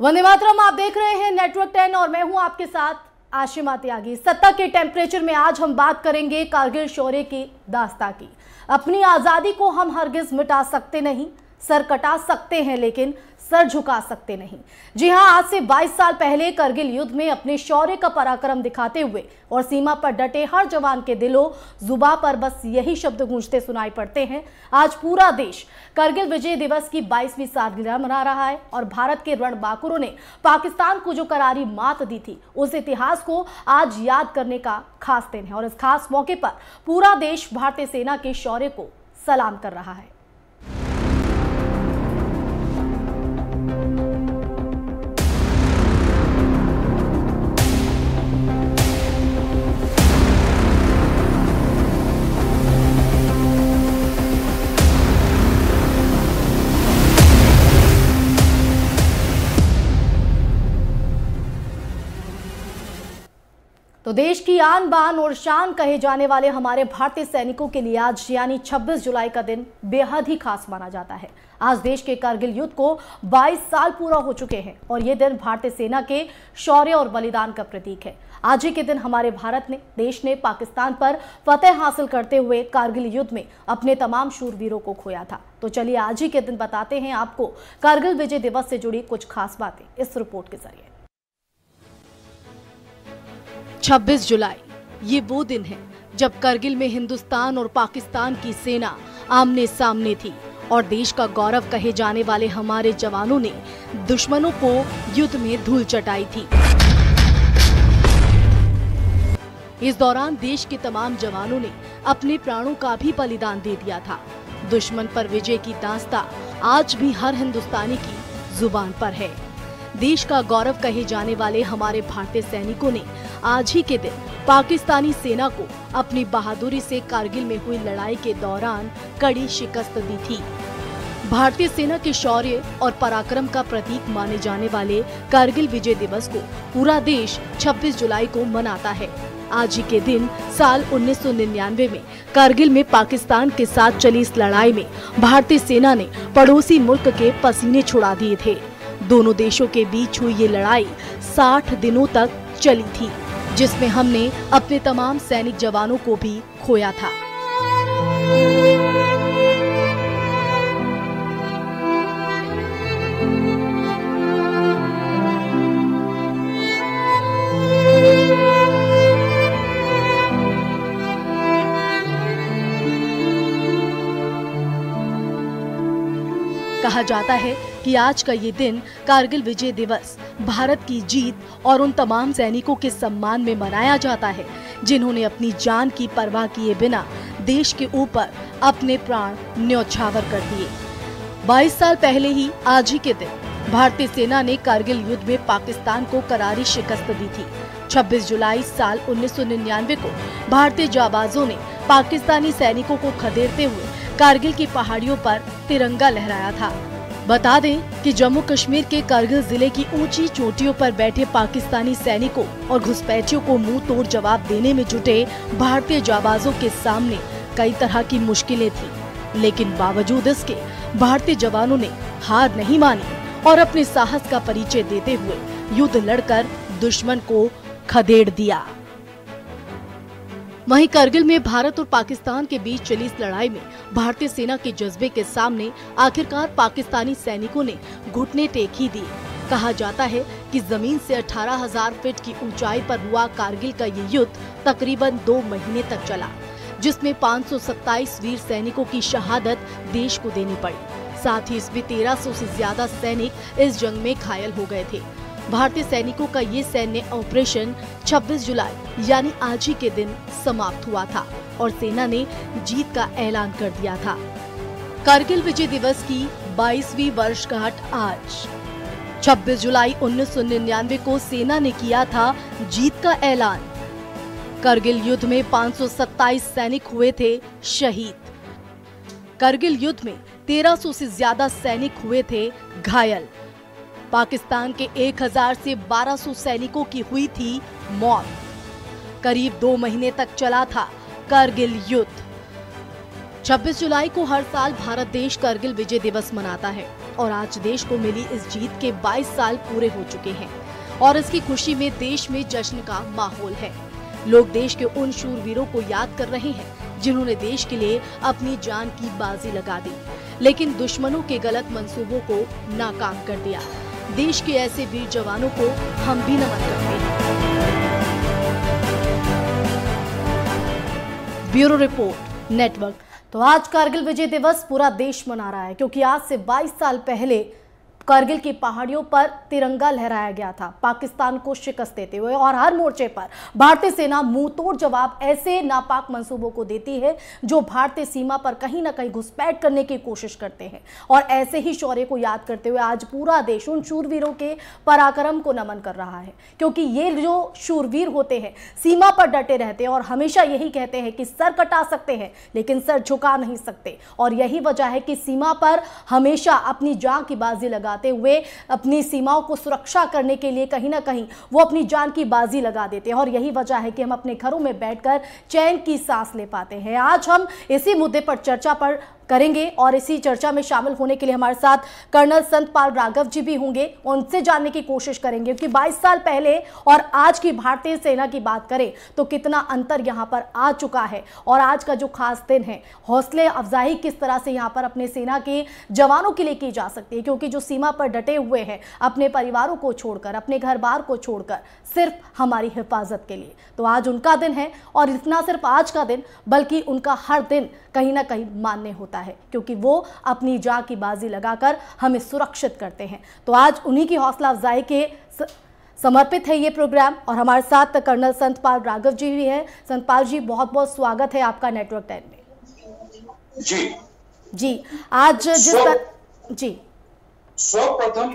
वंदे मातरम, आप देख रहे हैं नेटवर्क टेन और मैं हूँ आपके साथ आशिमा त्यागी। सत्ता के टेम्परेचर में आज हम बात करेंगे कारगिल शौर्य की दास्ता की। अपनी आज़ादी को हम हरगिज मिटा सकते नहीं, सर कटा सकते हैं, लेकिन सर झुका सकते नहीं। जी हाँ, आज से 22 साल पहले करगिल युद्ध में अपने शौर्य का पराक्रम दिखाते हुए और सीमा पर डटे हर जवान के दिलों, जुबा पर बस यही शब्द गूंजते सुनाई पड़ते हैं। आज पूरा देश करगिल विजय दिवस की 22वीं सालगिरह मना रहा है और भारत के रणबांकुरों ने पाकिस्तान को जो करारी मात दी थी, उस इतिहास को आज याद करने का खास दिन है और इस खास मौके पर पूरा देश भारतीय सेना के शौर्य को सलाम कर रहा है। तो देश की आन बान और शान कहे जाने वाले हमारे भारतीय सैनिकों के लिए आज, यानी 26 जुलाई का दिन, बेहद ही खास माना जाता है। आज देश के कारगिल युद्ध को 22 साल पूरा हो चुके हैं और ये दिन भारतीय सेना के शौर्य और बलिदान का प्रतीक है। आज ही के दिन हमारे भारत ने, देश ने पाकिस्तान पर फतेह हासिल करते हुए कारगिल युद्ध में अपने तमाम शूरवीरों को खोया था। तो चलिए आज ही के दिन बताते हैं आपको कारगिल विजय दिवस से जुड़ी कुछ खास बातें इस रिपोर्ट के ज़रिए। 26 जुलाई, ये वो दिन है जब करगिल में हिंदुस्तान और पाकिस्तान की सेना आमने सामने थी और देश का गौरव कहे जाने वाले हमारे जवानों ने दुश्मनों को युद्ध में धूल चटाई थी। इस दौरान देश के तमाम जवानों ने अपने प्राणों का भी बलिदान दे दिया था। दुश्मन पर विजय की दास्ता आज भी हर हिंदुस्तानी की ज़ुबान पर है। देश का गौरव कहे जाने वाले हमारे भारतीय सैनिकों ने आज ही के दिन पाकिस्तानी सेना को अपनी बहादुरी से कारगिल में हुई लड़ाई के दौरान कड़ी शिकस्त दी थी। भारतीय सेना के शौर्य और पराक्रम का प्रतीक माने जाने वाले कारगिल विजय दिवस को पूरा देश 26 जुलाई को मनाता है। आज ही के दिन साल 1999 में कारगिल में पाकिस्तान के साथ चली इस लड़ाई में भारतीय सेना ने पड़ोसी मुल्क के पसीने छुड़ा दिए थे। दोनों देशों के बीच हुई ये लड़ाई 60 दिनों तक चली थी। जिसमें हमने अपने तमाम सैनिक जवानों को भी खोया था। कहा जाता है कि आज का ये दिन कारगिल विजय दिवस भारत की जीत और उन तमाम सैनिकों के सम्मान में मनाया जाता है, जिन्होंने अपनी जान की परवाह किए बिना देश के ऊपर अपने प्राण न्यौछावर कर दिए। 22 साल पहले ही आज ही के दिन भारतीय सेना ने कारगिल युद्ध में पाकिस्तान को करारी शिकस्त दी थी। 26 जुलाई साल 1999 को भारतीय जाबाजों ने पाकिस्तानी सैनिकों को खदेड़ते हुए कारगिल की पहाड़ियों पर तिरंगा लहराया था। बता दें कि जम्मू कश्मीर के कारगिल ज़िले की ऊँची चोटियों पर बैठे पाकिस्तानी सैनिकों और घुसपैठियों को मुँह तोड़ जवाब देने में जुटे भारतीय जाबाजों के सामने कई तरह की मुश्किलें थी। लेकिन बावजूद इसके, भारतीय जवानों ने हार नहीं मानी और अपने साहस का परिचय देते हुए युद्ध लड़कर दुश्मन को खदेड़ दिया। वहीं करगिल में भारत और पाकिस्तान के बीच चली इस लड़ाई में भारतीय सेना के जज्बे के सामने आखिरकार पाकिस्तानी सैनिकों ने घुटने टेक ही दिए। कहा जाता है कि ज़मीन से 18,000 फीट की ऊंचाई पर हुआ कारगिल का ये युद्ध तकरीबन दो महीने तक चला जिसमें 527 वीर सैनिकों की शहादत देश को देनी पड़ी। साथ ही इसमें 1300 से ज़्यादा सैनिक इस जंग में घायल हो गए थे। भारतीय सैनिकों का ये सैन्य ऑपरेशन 26 जुलाई, यानी आज ही के दिन समाप्त हुआ था और सेना ने जीत का ऐलान कर दिया था। कारगिल विजय दिवस की 22वीं वर्षगांठ आज। 26 जुलाई 1999 को सेना ने किया था जीत का ऐलान। करगिल युद्ध में 527 सैनिक हुए थे शहीद। करगिल युद्ध में 1300 से ज़्यादा सैनिक हुए थे घायल। पाकिस्तान के 1000 से 1200 सैनिकों की हुई थी मौत। करीब दो महीने तक चला था करगिल युद्ध। 26 जुलाई को हर साल भारत देश करगिल विजय दिवस मनाता है और आज देश को मिली इस जीत के 22 साल पूरे हो चुके हैं और इसकी खुशी में देश में जश्न का माहौल है। लोग देश के उन शूरवीरों को याद कर रहे हैं जिन्होंने देश के लिए अपनी जान की बाजी लगा दी, लेकिन दुश्मनों के गलत मंसूबों को नाकाम कर दिया। देश के ऐसे वीर जवानों को हम भी नमन करते हैं। Bureau report, network. तो आज कारगिल विजय दिवस पूरा देश मना रहा है, क्योंकि आज से 22 साल पहले कारगिल की पहाड़ियों पर तिरंगा लहराया गया था। पाकिस्तान को शिकस्त देते हुए और हर मोर्चे पर भारतीय सेना मुँह तोड़ जवाब ऐसे नापाक मंसूबों को देती है जो भारतीय सीमा पर कहीं ना कहीं घुसपैठ करने की कोशिश करते हैं। और ऐसे ही शौर्य को याद करते हुए आज पूरा देश उन शूरवीरों के पराक्रम को नमन कर रहा है। क्योंकि ये जो शूरवीर होते हैं, सीमा पर डटे रहते हैं और हमेशा यही कहते हैं कि सर कटा सकते हैं, लेकिन सर झुका नहीं सकते। और यही वजह है कि सीमा पर हमेशा अपनी जान की बाजी लगा लगाते हुए अपनी सीमाओं को सुरक्षा करने के लिए कहीं ना कहीं वो अपनी जान की बाजी लगा देते हैं। और यही वजह है कि हम अपने घरों में बैठकर चैन की सांस ले पाते हैं। आज हम इसी मुद्दे पर चर्चा पर करेंगे और इसी चर्चा में शामिल होने के लिए हमारे साथ कर्नल संत पाल राघव जी भी होंगे। उनसे जानने की कोशिश करेंगे क्योंकि 22 साल पहले और आज की भारतीय सेना की बात करें तो कितना अंतर यहाँ पर आ चुका है और आज का जो खास दिन है, हौसले अफजाही किस तरह से यहाँ पर अपने सेना के जवानों के लिए की जा सकती है? क्योंकि जो सीमा पर डटे हुए हैं, अपने परिवारों को छोड़कर, अपने घर बार को छोड़कर, सिर्फ़ हमारी हिफाजत के लिए। तो आज उनका दिन है और इतना सिर्फ़ आज का दिन, बल्कि उनका हर दिन कहीं ना कहीं मान्य होता है क्योंकि वो अपनी जा की बाजी लगाकर हमें सुरक्षित करते हैं। तो आज उन्हीं की हौसला अफजाई के समर्पित है ये प्रोग्राम और हमारे साथ कर्नल संतपाल राघव जी भी हैं। संतपाल जी बहुत बहुत स्वागत है आपका नेटवर्क टेन में। जी। जी आज जिस तर... जी। सर्वप्रथम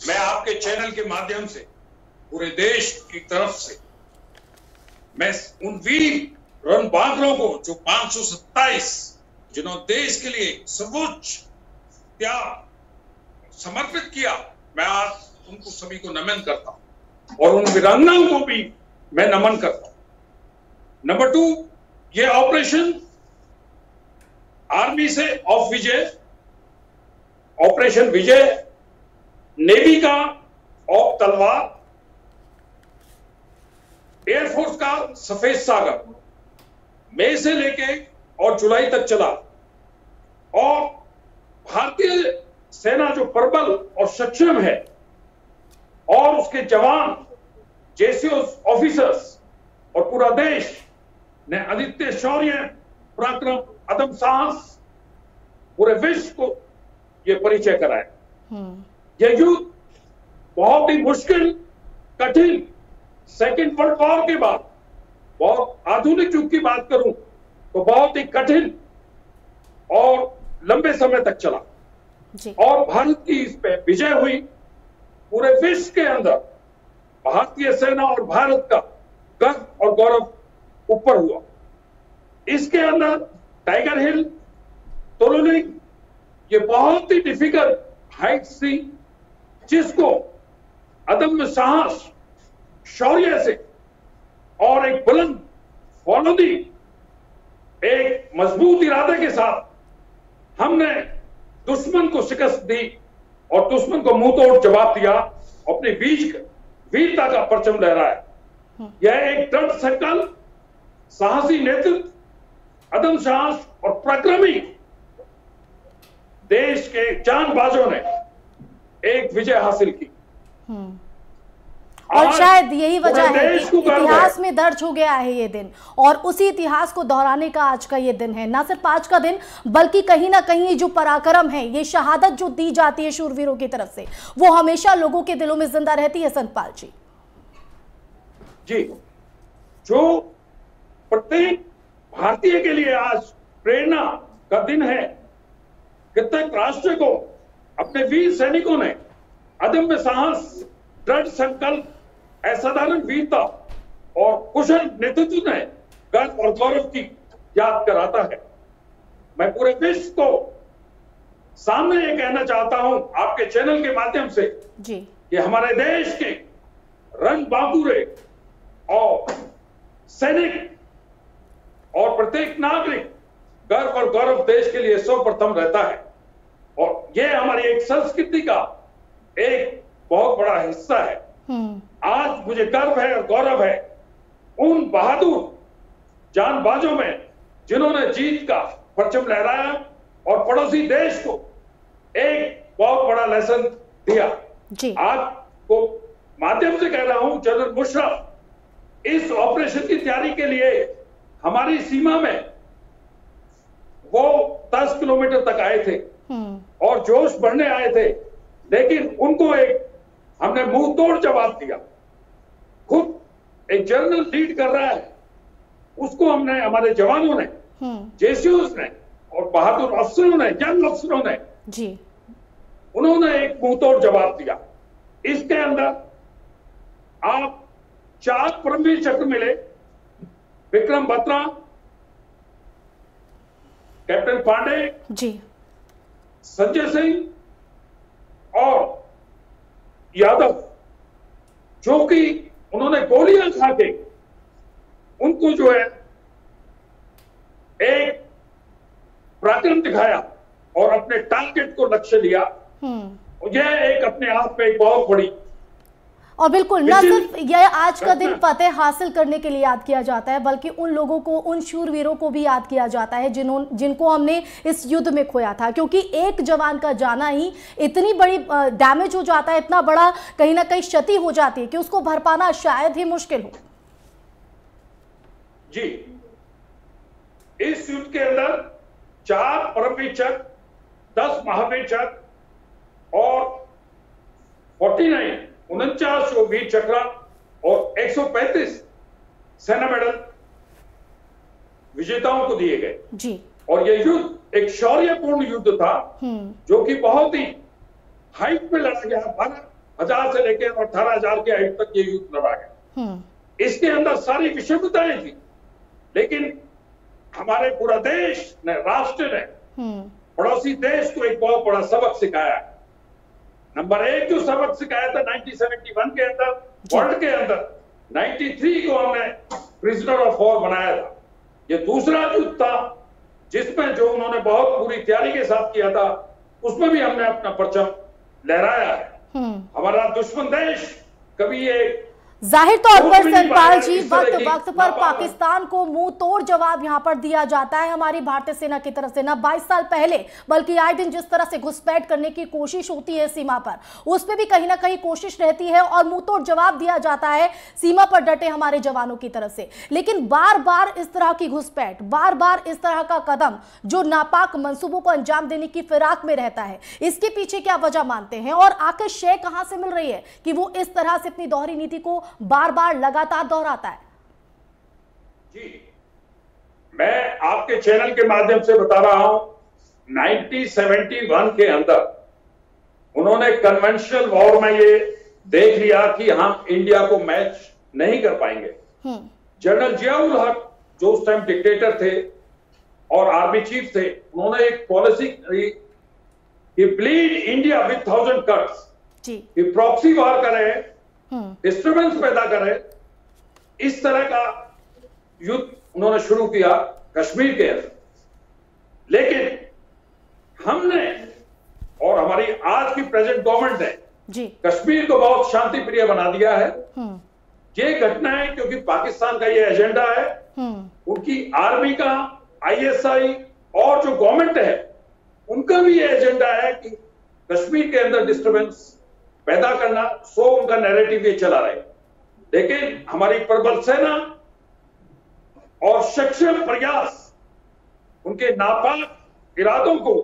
मैं आपके चैनल के माध्यम से पूरे देश की तरफ़ से मैं उन वीर रणबांकरों को जो 527 जिन्होंने देश के लिए सर्वोच्च त्याग समर्पित किया, मैं आज उनको सभी को नमन करता हूँ। और उन वीरांगनाओं को भी मैं नमन करता हूँ। नंबर टू ये ऑपरेशन आर्मी से of Vijay operation Vijay navy का ऑफ़ तलवार एयरफोर्स का सफ़ेद सागर। मई से लेके और जुलाई तक चला। और भारतीय सेना जो प्रबल और सक्षम है और उसके जवान जैसे ऑफिसर्स और पूरा देश ने आदित्य शौर्य पराक्रम अदम साहस पूरे विश्व को यह परिचय कराया। यह युद्ध बहुत ही मुश्किल कठिन सेकेंड वर्ल्ड वॉर के बाद बहुत आधुनिक युग की बात करूँ तो बहुत ही कठिन और लंबे समय तक चला। और भारत की इस पे विजय हुई पूरे विश्व के अंदर भारतीय सेना और भारत का गर्व और गौरव ऊपर हुआ। इसके अंदर टाइगर हिल तोलोनिक ये बहुत ही डिफ़िकल्ट हाइट थी जिसको अदम्य साहस शौर्य से और एक बुलंद फौलदी एक मज़बूत इरादे के साथ हमने दुश्मन को शिकस्त दी और दुश्मन को मुँह तोड़ जवाब दिया अपने बीच वीरता का परचम लहराया। यह एक दृढ़ संकल्प साहसी नेतृत्व अदम साहस और प्रक्रमी देश के चांदबाजों ने एक विजय हासिल की। हम्म। और शायद यही वजह है कि इतिहास में दर्ज हो गया है ये दिन और उसी इतिहास को दोहराने का आज का ये दिन है। ना सिर्फ़ आज का दिन बल्कि कहीं ना कहीं ये जो पराक्रम है ये शहादत जो दी जाती है शूरवीरों की तरफ़ से वो हमेशा लोगों के दिलों में ज़िंदा रहती है संतपाल जी। जी जो प्रत्येक भारतीय के लिए आज प्रेरणा का दिन है कितने राष्ट्र को अपने वीर सैनिकों ने अदम्य साहस दृढ़ संकल्प असाधारण वीरता और कुशल नेतृत्व ने गर्व और गौरव की याद कराता है। मैं पूरे विश्व को सामने ये कहना चाहता हूँ आपके चैनल के माध्यम से जी। कि हमारे देश के रंग बाबूरे और सैनिक और प्रत्येक नागरिक गर्व और गौरव देश के लिए सर्वप्रथम रहता है और ये हमारी एक संस्कृति का एक बहुत बड़ा हिस्सा है। हम्म। आज मुझे गर्व है और गौरव है उन बहादुर जानबाजों में जिन्होंने जीत का परचम लहराया और पड़ोसी देश को एक बहुत बड़ा लेसन दिया। जी। आपको माध्यम से कह रहा हूँ जनरल मुशरफ इस ऑपरेशन की तैयारी के लिए हमारी सीमा में वो 10 किलोमीटर तक आए थे हम्म। और जोश बढ़ने आए थे लेकिन उनको एक हमने मुँह तोड़ जवाब दिया। खुद एक जर्नल लीड कर रहा है। उसको हमने हमारे जवानों ने हम्म। जेसीओस ने और बहादुर अफसरों ने जंग अफसरों ने जी। उन्होंने एक मुँह तोड़ जवाब दिया। इसके अंदर आप चार परमवीर चक्र मिले। विक्रम बत्रा कैप्टन पांडे जी। संजय सिंह और यादव जो कि उन्होंने गोलियाँ खा के उनको जो है एक प्राक्रम दिखाया और अपने टारगेट को लक्ष्य लिया। मुझे यह एक अपने आप में एक बहुत बड़ी और बिल्कुल न सिर्फ़ यह आज का दिन फतेह हासिल करने के लिए याद किया जाता है बल्कि उन लोगों को उन शूरवीरों को भी याद किया जाता है जिन्हों जिनको हमने इस युद्ध में खोया था। क्योंकि एक जवान का जाना ही इतनी बड़ी डैमेज हो जाता है इतना बड़ा कहीं ना कहीं क्षति हो जाती है कि उसको भर पाना शायद ही मुश्किल हो। जी। इस युद्ध के अंदर चार परमवीर चक्र दस महावीर चक्र और 49 उनचास वीर चक्र और 135 सेना मेडल विजेताओं को दिए गए। जी। और यह युद्ध एक शौर्यपूर्ण युद्ध था हम्म। जो कि बहुत ही हाइट पे लड़ा गया बारह हज़ार से लेकर और अठारह हज़ार के हाइट तक ये युद्ध लड़ा गया। हम्म। इसके अंदर सारी विषमताएँ थी लेकिन हमारे पूरा देश ने राष्ट्र ने हम्म। पड़ोसी देश को एक बहुत बड़ा सबक सिखाया। है नंबर एक जो सबक सिखाया था 1971 के अंदर वर्ल्ड के अंदर 93 को हमने प्रिजनर ऑफ़ वॉर बनाया था। ये दूसरा युद्ध था जिसमें जो उन्होंने बहुत पूरी तैयारी के साथ किया था उसमें भी हमने अपना परचम लहराया है। हम्म। हमारा दुश्मन देश कभी ये ज़ाहिर तौर पर सतपाल जी वक्त वक्त पर पाकिस्तान को मुँह तोड़ जवाब यहाँ पर दिया जाता है। हमारी भारतीय सेना की तरफ़ से ना 22 साल पहले बल्कि आए दिन जिस तरह से घुसपैठ करने की कोशिश होती है सीमा पर उस पर भी कहीं ना कहीं कोशिश रहती है और मुँह तोड़ जवाब दिया जाता है सीमा पर डटे हमारे जवानों की तरफ़ से। लेकिन बार बार इस तरह की घुसपैठ बार बार इस तरह का कदम जो नापाक मंसूबों को अंजाम देने की फिराक में रहता है इसके पीछे क्या वजह मानते हैं? और आखिर शेय कहाँ से मिल रही है कि वो इस तरह से अपनी दोहरी नीति को बार बार लगातार दोहराता है। जी मैं आपके चैनल के माध्यम से बता रहा हूँ 1971 के अंदर उन्होंने कन्वेंशनल वॉर में ये देख लिया कि हम इंडिया को मैच नहीं कर पाएँगे। जनरल जियाउल हक जो उस टाइम डिक्टेटर थे और आर्मी चीफ थे उन्होंने एक पॉलिसी कि bleed India with thousand cuts कि प्रॉक्सी वार करें डिस्टर्बेंस पैदा करे इस तरह का युद्ध उन्होंने शुरू किया कश्मीर के अंदर। लेकिन हमने और हमारी आज की प्रेजेंट गवर्नमेंट ने जी। कश्मीर को बहुत शांति प्रिय बना दिया है। हम्म। ये घटना है क्योंकि पाकिस्तान का ये एजेंडा है। हम्म। उनकी आर्मी का आईएसआई और जो गवर्नमेंट है उनका भी ये एजेंडा है कि कश्मीर के अंदर डिस्टरबेंस पैदा करना सो उनका नैरेटिव ये चला रहे। लेकिन हमारी प्रबल सेना और सक्षम प्रयास उनके नापाक इरादों को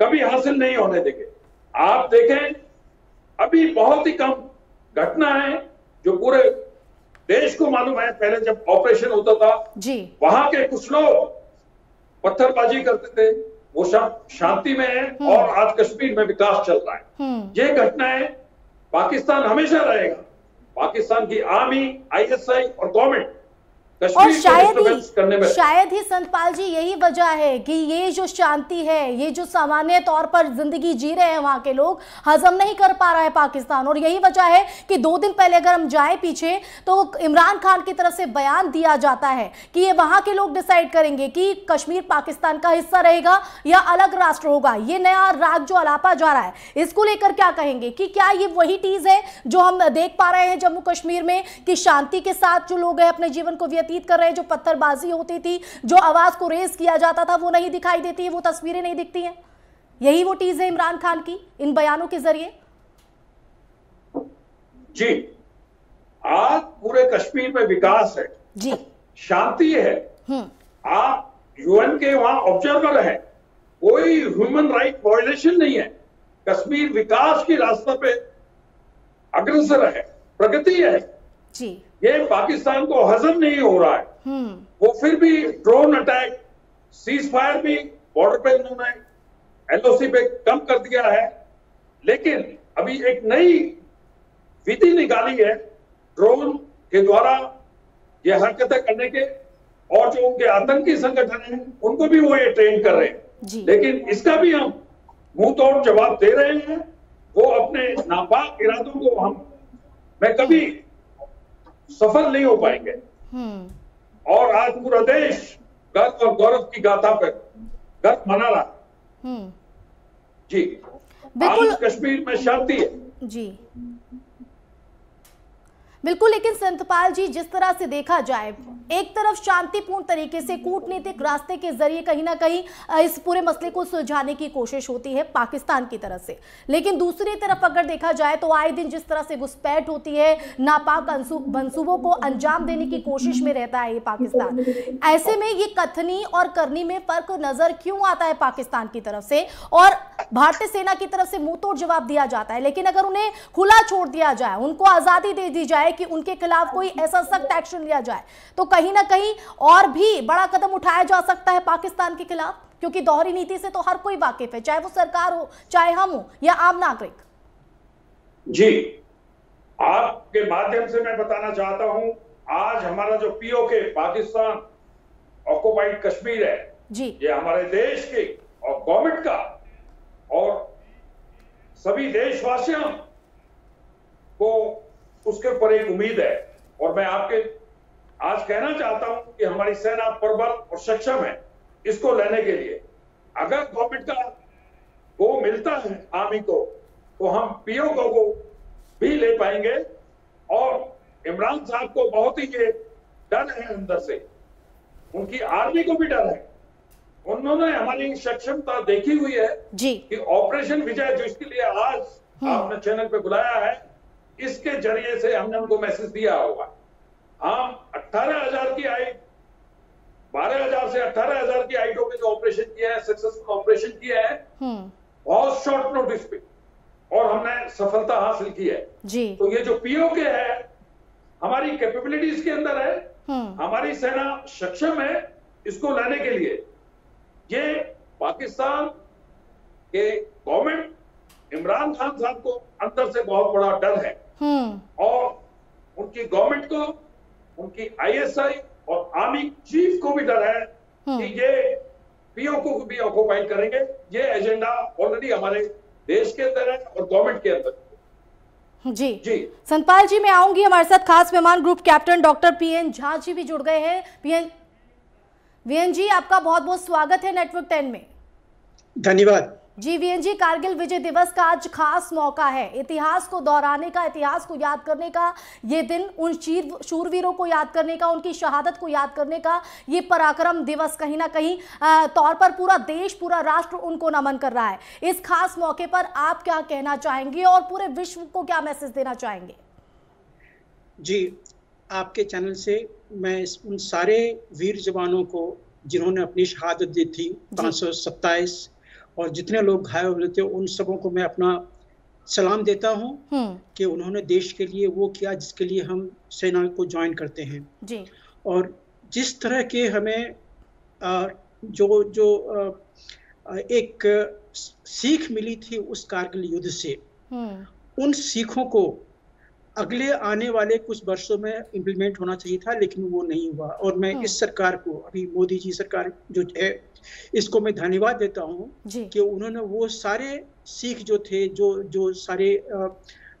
कभी हासिल नहीं होने देंगे। आप देखें अभी बहुत ही कम घटना है जो पूरे देश को मालूम है। पहले जब ऑपरेशन होता था जी। वहाँ के कुछ लोग पत्थरबाजी करते थे वो सब शांति में है और आज कश्मीर में विकास चल रहा है। हम्म। ये घटनाएँ पाकिस्तान हमेशा रहेगा। पाकिस्तान की आर्मी आईएसआई और गवर्नमेंट और शायद ही शायद ही संतपाल जी यही वजह है कि ये जो शांति है ये जो सामान्य तौर पर ज़िंदगी जी रहे हैं वहाँ के लोग हजम नहीं कर पा रहा है पाकिस्तान। और यही वजह है कि दो दिन पहले अगर हम जाए पीछे तो इमरान खान की तरफ़ से बयान दिया जाता है कि ये वहाँ के लोग डिसाइड करेंगे कि कश्मीर पाकिस्तान का हिस्सा रहेगा या अलग राष्ट्र होगा। ये नया राग जो अलापा जा रहा है इसको लेकर क्या कहेंगे कि क्या ये वही चीज़ है जो हम देख पा रहे हैं जम्मू कश्मीर में कि शांति के साथ जो लोग हैं अपने जीवन को व्यतीत कर रहे हैं। जो पत्थरबाजी होती थी जो आवाज़ को रेस किया जाता था वो नहीं दिखाई देती वो तस्वीरें नहीं दिखती हैं। यही वो चीज़ है इमरान खान की इन बयानों के ज़रिए। जी आज पूरे कश्मीर में विकास है। जी। शांति है। हम्म। आप यूएन के वहाँ ऑब्जर्वर है। कोई ह्यूमन राइट वायोलेशन नहीं है। कश्मीर विकास की रास्ते पे अग्रसर है। प्रगति है। जी। ये पाकिस्तान को हजम नहीं हो रहा है। हम्म। वो फिर भी ड्रोन अटैक सीज फायर भी बॉर्डर पे उन्होंने एलओसी पे कम कर दिया है। लेकिन अभी एक नई विधि निकाली है ड्रोन के द्वारा ये हरकतें करने के और जो उनके आतंकी संगठन हैं उनको भी वो ये ट्रेन कर रहे हैं। लेकिन इसका भी हम मुँह तोड़ जवाब दे रहे हैं। वो अपने नापाक इरादों को हम मैं कभी सफल नहीं हो पाएँगे। हम्म। और आज पूरा देश गर्व और गौरव की गाथा पर गर्व मना रहा। हम्म। जी। आज कश्मीर में शांति है। जी। बिल्कुल, लेकिन संतपाल जी, जिस तरह से देखा जाए, एक तरफ़ शांतिपूर्ण तरीके से कूटनीतिक रास्ते के ज़रिए कहीं ना कहीं इस पूरे मसले को सुलझाने की कोशिश होती है पाकिस्तान की तरफ़ से। लेकिन दूसरी तरफ़ अगर देखा जाए तो आए दिन जिस तरह से घुसपैठ होती है, नापाक मंसूबों को अंजाम देने की कोशिश में रहता है ये पाकिस्तान। ऐसे में ये कथनी और करनी में फ़र्क नज़र क्यों आता है पाकिस्तान की तरफ़ से? और भारतीय सेना की तरफ़ से मुँह तोड़ जवाब दिया जाता है, लेकिन अगर उन्हें खुला छोड़ दिया जाए, उनको आज़ादी दे दी जाए कि उनके खिलाफ कोई ऐसा सख्त एक्शन लिया जाए। तो कहीं ना कहीं और भी बड़ा कदम उठाया जा सकता है पाकिस्तान के खिलाफ क्योंकि दोहरी नीति से तो हर कोई वाकिफ है चाहे वो सरकार हो चाहे हम हो या आम नागरिक। जी आपके माध्यम से मैं बताना चाहता हूँ आज हमारा जो पीओके पाकिस्तान ऑक्युपाइड कश्मीर है जी। ये हमारे देश के और गवर्नमेंट का और सभी देशवासियों को उसके ऊपर एक उम्मीद है। और मैं आपके आज कहना चाहता हूँ कि हमारी सेना प्रबल और सक्षम है इसको लेने के लिए। अगर गवर्नमेंट का वो मिलता है आर्मी को तो हम पीओ को भी ले पाएँगे। और इमरान साहब को बहुत ही ये डर है अंदर से। उनकी आर्मी को भी डर है। उन्होंने हमारी सक्षमता देखी हुई है जी। कि ऑपरेशन विजय जो इसके लिए आज हम्म। आपने चैनल पे बुलाया है इसके ज़रिए से हमने उनको मैसेज दिया होगा हम अट्ठारह हज़ार की आई बारह हज़ार से अठारह हज़ार की आईटो में जो ऑपरेशन किया है सक्सेसफुल ऑपरेशन किया है हम्म। बहुत शॉर्ट नोटिस पे और हमने सफलता हासिल की है जी तो ये जो पीओ के है हमारी कैपेबिलिटीज के अंदर है हम्म। हमारी सेना सक्षम है इसको लाने के लिए ये पाकिस्तान के गवर्नमेंट इमरान खान साहब को अंदर से बहुत बड़ा डर है। और उनकी गवर्नमेंट को उनकी आईएसआई और आर्मी चीफ को भी डर है हम्म। कि ये पीओ को भी ऑक्यूपाई करेंगे। ये एजेंडा ऑलरेडी हमारे देश के अंदर है और गवर्नमेंट के अंदर जी। जी। संतपाल जी मैं आऊँगी हमारे साथ खास मेहमान group captain doctor PN Jha ji भी जुड़ गए हैं। पीएन वीएन जी आपका बहुत बहुत स्वागत है नेटवर्क टेन में। धन्यवाद। जी वीएन जी कारगिल विजय दिवस का आज खास मौका है। इतिहास को दोहराने का इतिहास को याद करने का ये दिन उन शीर शूरवीरों को याद करने का उनकी शहादत को याद करने का ये पराक्रम दिवस कहीं ना कहीं तौर पर पूरा देश पूरा राष्ट्र उनको नमन कर रहा है। इस खास मौके पर आप क्या कहना चाहेंगे और पूरे विश्व को क्या मैसेज देना चाहेंगे? जी आपके चैनल से मैं उन सारे वीर जवानों को जिन्होंने अपनी शहादत दी थी पाँच सौ सत्ताईस और जितने लोग घायल हुए थे उन सबों को मैं अपना सलाम देता हूँ हम्म। कि उन्होंने देश के लिए वो किया जिसके लिए हम सेना को ज्वाइन करते हैं जी और जिस तरह के हमें जो जो एक सीख मिली थी उस कारगिल युद्ध से हम्म। उन सीखों को अगले आने वाले कुछ वर्षों में इम्प्लीमेंट होना चाहिए था लेकिन वो नहीं हुआ। और मैं इस सरकार को अभी मोदी जी सरकार जो है इसको मैं धन्यवाद देता हूँ कि उन्होंने वो सारे सीख जो थे जो जो सारे आ,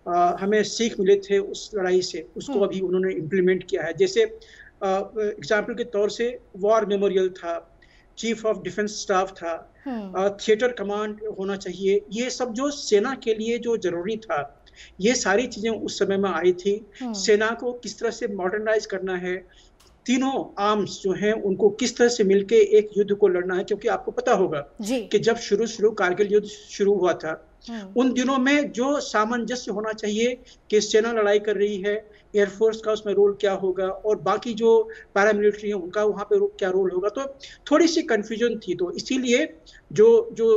आ, हमें सीख मिले थे उस लड़ाई से उसको अभी उन्होंने इम्प्लीमेंट किया है। जैसे एग्ज़ाम्पल के तौर से वॉर मेमोरियल था चीफ ऑफ़ डिफेंस स्टाफ था थिएटर कमांड होना चाहिए। ये सब जो सेना के लिए जो ज़रूरी था ये सारी चीज़ें उस समय में आई थी हम्म। सेना को किस तरह से मॉडर्नाइज करना है तीनों आर्म्स जो हैं उनको किस तरह से मिलके एक युद्ध को लड़ना है क्योंकि आपको पता होगा कि जब शुरू शुरू कारगिल युद्ध शुरू हुआ था हम्म। उन दिनों में जो सामंजस्य होना चाहिए कि सेना लड़ाई कर रही है एयरफोर्स का उसमें रोल क्या होगा? और बाकी जो पैरामिलिट्री है उनका वहाँ पे क्या रोल होगा? तो थोड़ी सी कन्फ्यूज़न थी तो इसीलिए जो जो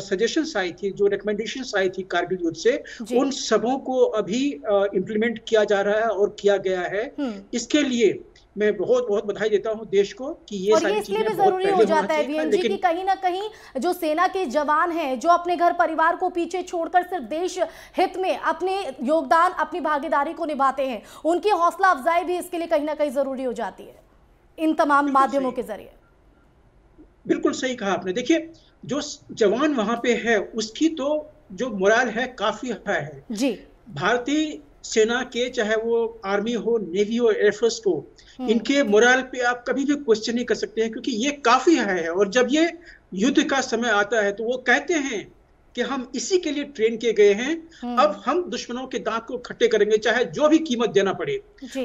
सजेशन uh, आई थी जो रिकमेंडेशन आई थी कारगिल युद्ध से उन सबों को अभी इम्प्लीमेंट uh, किया जा रहा है और किया गया है। हम्म। इसके लिए मैं बहुत बहुत बधाई देता हूँ देश को कि ये और ये इसलिए भी ज़रूरी हो जाता है वीएनजी की कहीं ना कहीं जो सेना के जवान हैं जो अपने घर परिवार को पीछे छोड़कर सिर्फ़ देश हित में अपने योगदान अपनी भागीदारी को निभाते हैं उनकी हौसला अफजाई भी इसके लिए कहीं ना कहीं ज़रूरी हो जाती है इन तमाम माध्यमों के ज़रिए। बिल्कुल सही कहा आपने। देखिए जो जवान वहाँ पे है उसकी तो जो मोराल है काफ़ी है। जी। भारतीय सेना के चाहे वो आर्मी हो नेवी हो एयरफोर्स हो हम्म। इनके मोरल पे आप कभी भी क्वेश्चन नहीं कर सकते हैं क्योंकि ये काफ़ी है और जब ये युद्ध का समय आता है तो वो कहते हैं कि हम इसी के लिए ट्रेन किए गए हैं हम्म। अब हम दुश्मनों के दांत को खट्टे करेंगे चाहे जो भी कीमत देना पड़े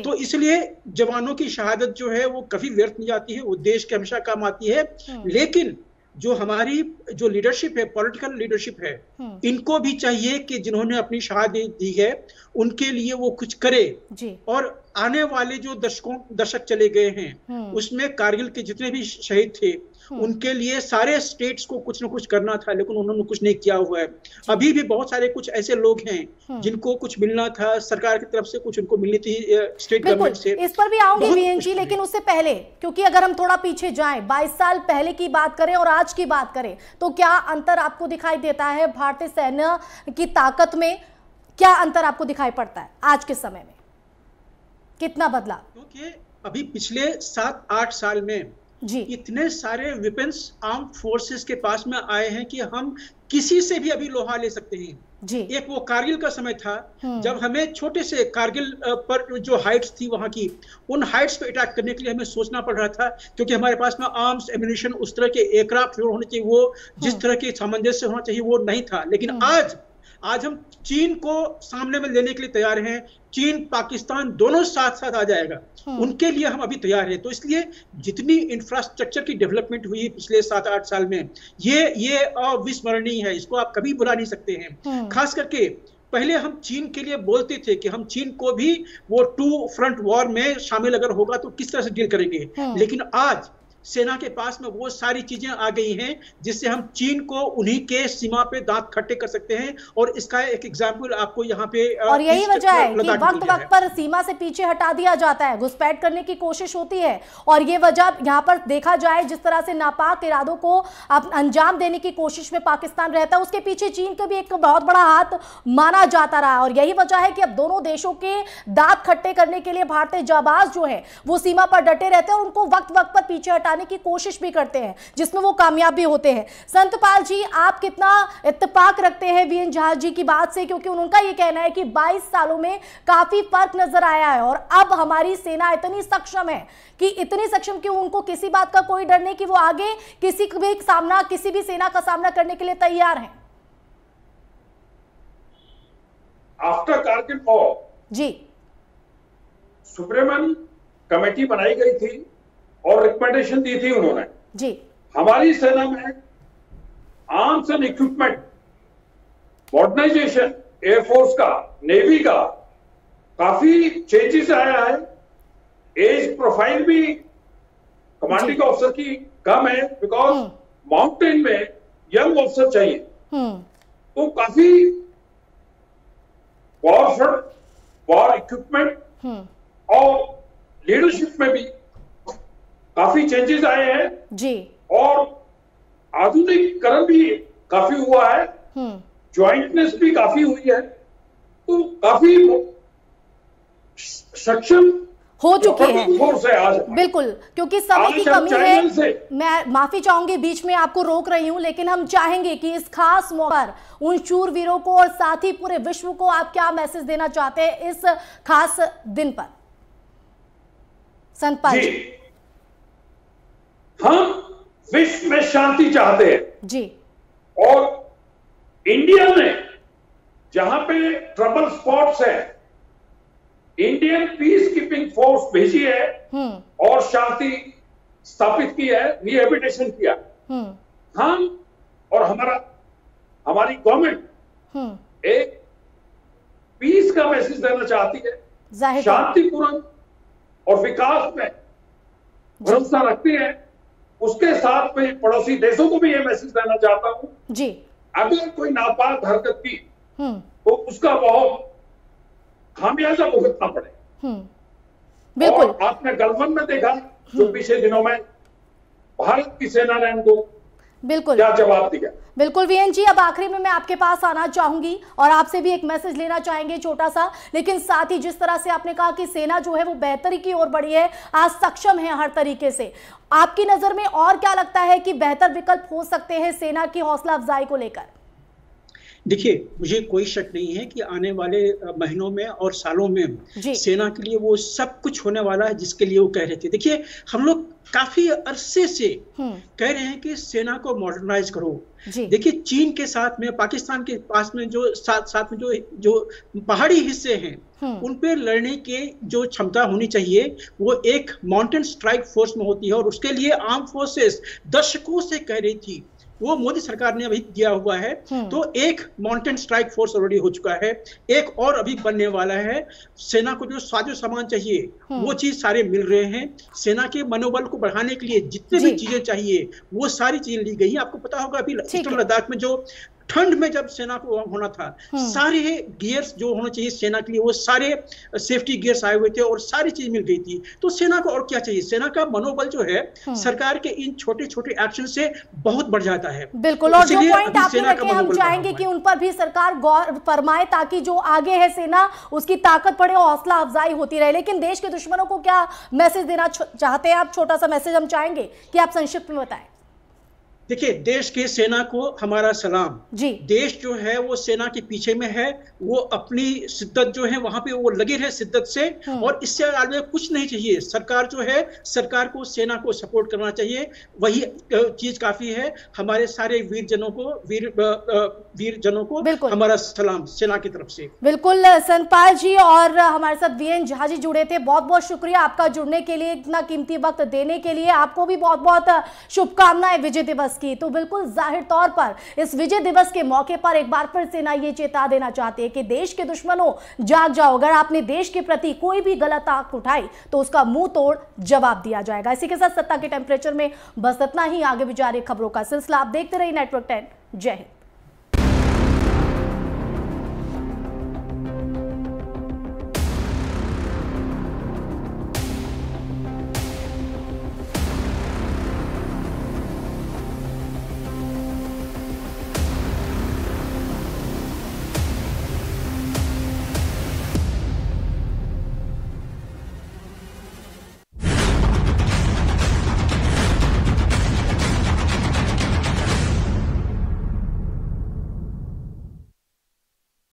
तो इसलिए जवानों की शहादत जो है वो कभी व्यर्थ नहीं जाती है वो देश के हमेशा काम आती है हम्म। लेकिन जो हमारी जो लीडरशिप है पॉलिटिकल लीडरशिप है हम्म। इनको भी चाहिए कि जिन्होंने अपनी शहादत दी है उनके लिए वो कुछ करे जी। और आने वाले जो दशकों दशक चले गए हैं हम्म। उसमें कारगिल के जितने भी शहीद थे हम्म। उनके लिए सारे स्टेट्स को कुछ ना कुछ करना था लेकिन उन्होंने कुछ नहीं किया हुआ है अभी भी बहुत सारे कुछ ऐसे लोग हैं हम्म। जिनको कुछ मिलना था सरकार की तरफ़ से कुछ उनको मिलनी थी स्टेट गवर्नमेंट से इस पर भी आऊँगी वीएनजी लेकिन उससे पहले क्योंकि अगर हम थोड़ा पीछे जाए बाईस साल पहले की बात करें और आज की बात करें तो क्या अंतर आपको दिखाई देता है भारतीय सेना की ताकत में क्या अंतर आपको दिखाई पड़ता है आज के समय में कितना बदला क्योंकि अभी पिछले सात आठ साल में जी इतने सारे वेपन्स आर्म फोर्सेस के पास में आए हैं कि हम किसी से भी अभी लोहा ले सकते हैं जी एक वो कारगिल का समय था हम्म। जब हमें छोटे से कारगिल पर जो हाइट्स थी वहाँ की उन हाइट्स पर अटैक करने के लिए हमें सोचना पड़ रहा था क्योंकि हमारे पास में आर्म्स एम्यूनिशन उस तरह के एयरक्राफ्ट होने चाहिए वो जिस हम्म। तरह के सामंजस्य होना चाहिए वो नहीं था लेकिन हम्म। आज आज हम चीन को सामने में लेने के लिए तैयार हैं चीन पाकिस्तान दोनों साथ साथ आ जाएगा हाँ। उनके लिए हम अभी तैयार हैं तो इसलिए जितनी इंफ्रास्ट्रक्चर की डेवलपमेंट हुई पिछले सात आठ साल में ये ये अविस्मरणीय है इसको आप कभी बुला नहीं सकते हैं हाँ। खास करके पहले हम चीन के लिए बोलते थे कि हम चीन को भी वो टू फ्रंट वॉर में शामिल अगर होगा तो किस तरह से डील करेंगे हाँ। लेकिन आज सेना के पास में वो सारी चीज़ें आ गई हैं जिससे हम चीन को उन्हीं के सीमा पे दांत खट्टे कर सकते हैं। और इसका एक एग्ज़ाम्पल आपको यहाँ पे और यही वजह है कि वक्त वक्त पर सीमा से पीछे हटा दिया जाता है घुसपैठ करने की कोशिश होती है। और ये वजह यहाँ पर देखा जाए जिस तरह से नापाक इरादों को अंजाम देने की कोशिश में पाकिस्तान रहता है उसके पीछे चीन का भी एक बहुत बड़ा हाथ माना जाता रहा। और यही वजह है कि अब दोनों देशों के दांत खट्टे करने के लिए भारतीय जाबाज जो है वो सीमा पर डटे रहते हैं और उनको वक्त वक्त पर पीछे हटा हटाने की कोशिश भी करते हैं जिसमें वो कामयाब भी होते हैं। संतपाल जी आप कितना इत्तेफाक रखते हैं वी एन जहाज़ जी की बात से? क्योंकि उनका ये कहना है कि 22 सालों में काफ़ी फ़र्क नज़र आया है और अब हमारी सेना इतनी सक्षम है कि इतनी सक्षम कि उनको किसी बात का कोई डर नहीं कि वो आगे किसी भी सामना किसी भी सेना का सामना करने के लिए तैयार है। आफ्टर कारगिल वॉर जी। सुब्रमण्य कमेटी बनाई गई थी। और रिकमेंडेशन दी थी उन्होंने। जी। हमारी सेना में arms and equipment modernisation air force का नेवी का काफ़ी चेंजेस आया है। एज प्रोफ़ाइल भी कमांडिंग ऑफिसर की कम है बिकॉज़ माउंटेन हम्म। में यंग ऑफिसर चाहिए। हम्म। तो काफ़ी वॉर फ्रंट वॉर इक्विपमेंट और लीडरशिप में भी काफ़ी चेंजेस आए हैं। जी। और आधुनिकरण भी काफ़ी हुआ है। ज्वाइंटनेस हम्म। भी काफ़ी हुई है। तो काफ़ी सक्षम हो चुके हैं। बिल्कुल क्योंकि समय की कमी है। मैं माफ़ी चाहूँगी बीच में आपको रोक रही हूँ लेकिन हम चाहेंगे कि इस खास मौके पर उन शूरवीरों को और साथ ही पूरे विश्व को आप क्या मैसेज देना चाहते हैं इस खास दिन पर? संत जी। हम विश्व में शांति चाहते हैं। जी। और इंडिया में जहाँ पे ट्रबल स्पॉट्स है इंडियन पीस कीपिंग फोर्स भेजी है हम्म। और शांति स्थापित की है रिहेबिटेशन किया। हम्म। हम और हमारा हमारी गवर्नमेंट हम्म। एक पीस का मैसेज देना चाहती है। शांतिपूर्ण और विकास में भरोसा रखते हैं। उसके साथ में पड़ोसी देशों को भी ये मैसेज देना चाहता हूँ। जी। अगर कोई नापाक हरकत की हम्म। तो उसका बहुत खामियाजा भुगतना पड़े। हम्म। बिल्कुल। आपने गलवन में देखा जो पिछले दिनों में भारत की सेना ने उनको बिल्कुल। क्या जवाब दिया? बिल्कुल वीएन जी अब आखिरी में मैं आपके पास आना चाहूँगी और आपसे भी एक मैसेज लेना चाहेंगे छोटा सा लेकिन साथ ही जिस तरह से आपने कहा कि सेना जो है वो बेहतरी की ओर बढ़ी है आज सक्षम है हर तरीके से। आपकी नज़र में और क्या लगता है कि बेहतर विकल्प हो सकते हैं सेना की हौसला अफजाई को लेकर? देखिए मुझे कोई शक नहीं है कि आने वाले महीनों में और सालों में सेना के लिए वो सब कुछ होने वाला है जिसके लिए वो कह रहे थे। देखिए हम लोग काफ़ी अरसे से हम्म। कह रहे हैं कि सेना को मॉडर्नाइज करो। देखिए चीन के साथ में पाकिस्तान के पास में जो साथ साथ में जो जो पहाड़ी हिस्से हैं हम्म। उन पे लड़ने के जो क्षमता होनी चाहिए वो एक माउंटेन स्ट्राइक फोर्स में होती है और उसके लिए आर्म फोर्सेस दशकों से कह रही थी वो मोदी सरकार ने अभी दिया हुआ है। हम्म। तो एक माउंटेन स्ट्राइक फोर्स ऑलरेडी हो चुका है। एक और अभी बनने वाला है। सेना को जो साजो सामान चाहिए हम्म। वो चीज़ सारे मिल रहे हैं। सेना के मनोबल को बढ़ाने के लिए जितने भी चीज़ें चाहिए वो सारी चीज़ें ली गई है। आपको पता होगा अभी लद्दाख में जो ठंड में जब सेना को होना था हम्म। सारे गियर्स जो होना चाहिए सेना के लिए वो सारे सेफ्टी गियर्स आए हुए थे और सारी चीज़ मिल गई थी। तो सेना को और क्या चाहिए? सेना का मनोबल जो है हम्म। सरकार के इन छोटे छोटे एक्शन से बहुत बढ़ जाता है। बिल्कुल और जो पॉइंट आपने रखे हम चाहेंगे कि उन पर भी सरकार गौर फरमाए ताकि जो आगे है सेना उसकी ताकत बढ़े हौसला अफजाई होती रहे। लेकिन देश के दुश्मनों को क्या मैसेज देना चाहते हैं आप? छोटा सा मैसेज हम चाहेंगे? कि आप संक्षिप्त में बताएँ? देखिए देश के सेना को हमारा सलाम। जी। देश जो है वो सेना के पीछे में है वो अपनी शिद्दत जो है वहाँ पे वो लगे रहे शिद्दत से हम्म। और इससे आगे कुछ नहीं चाहिए। सरकार जो है सरकार को सेना को सपोर्ट करना चाहिए। वही चीज़ काफ़ी है हमारे सारे वीर जनों को वीर वीर जनों को। हमारा सलाम सेना की तरफ़ से। बिल्कुल संतपाल जी और हमारे साथ वीएन झा जी जुड़े थे। बहुत बहुत शुक्रिया आपका जुड़ने के लिए इतना कीमती वक्त देने के लिए। आपको भी बहुत बहुत शुभकामनाएँ विजय दिवस की। तो बिल्कुल ज़ाहिर तौर पर इस विजय दिवस के मौके पर एक बार फिर सेना ये चेता देना चाहती है कि देश के दुश्मनों, जाग जाओ, अगर आपने देश के प्रति कोई भी गलत आँख उठाई तो उसका मुँह तोड़ जवाब दिया जाएगा। इसी के साथ सत्ता के टेम्परेचर में बस इतना ही। आगे भी जारी खबरों का सिलसिला आप देखते रहिए नेटवर्क टेन जय हिंद।